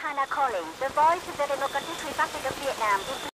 China calling. The voice of the Democratic Republic of Vietnam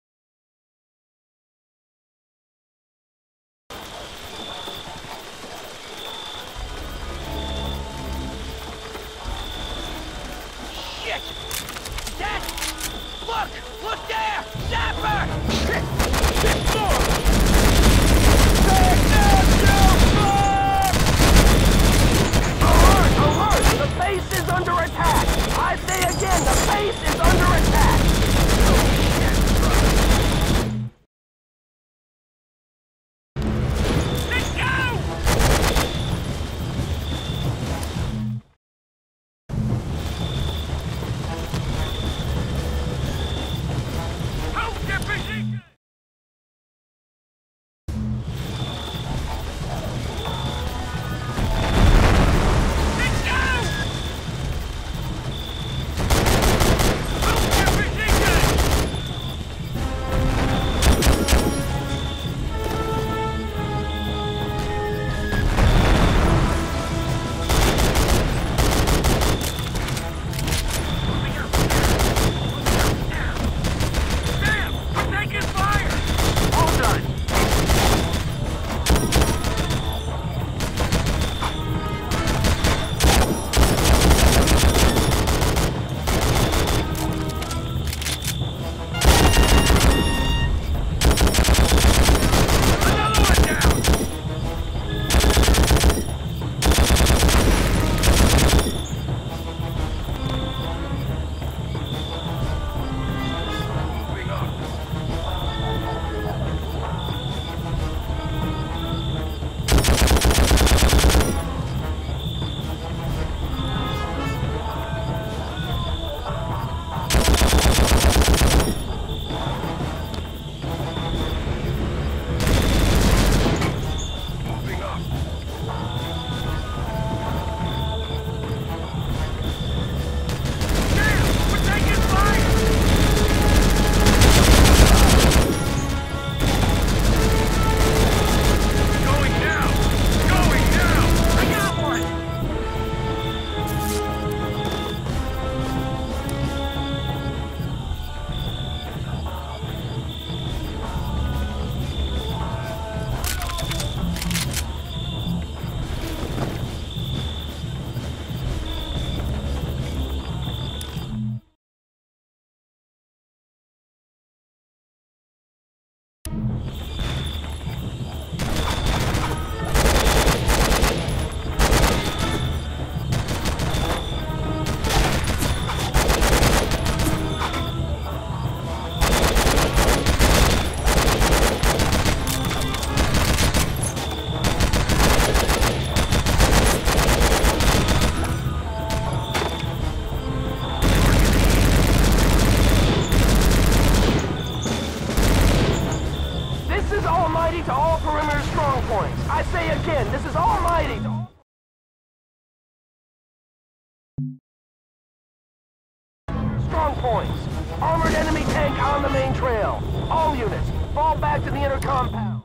Strong points. Armored enemy tank on the main trail. All units, fall back to the inner compound.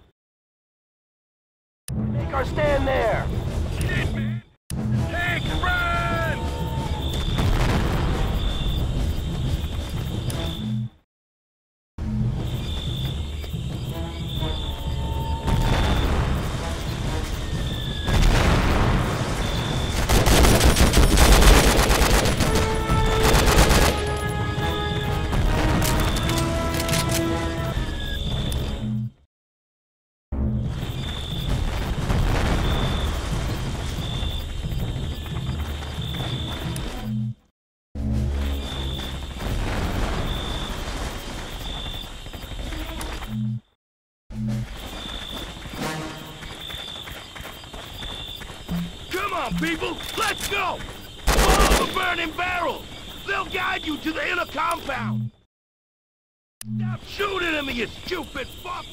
Make our stand there. On, people! Let's go! Follow the burning barrels! They'll guide you to the inner compound! Stop shooting at me, you stupid fuck!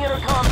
The inner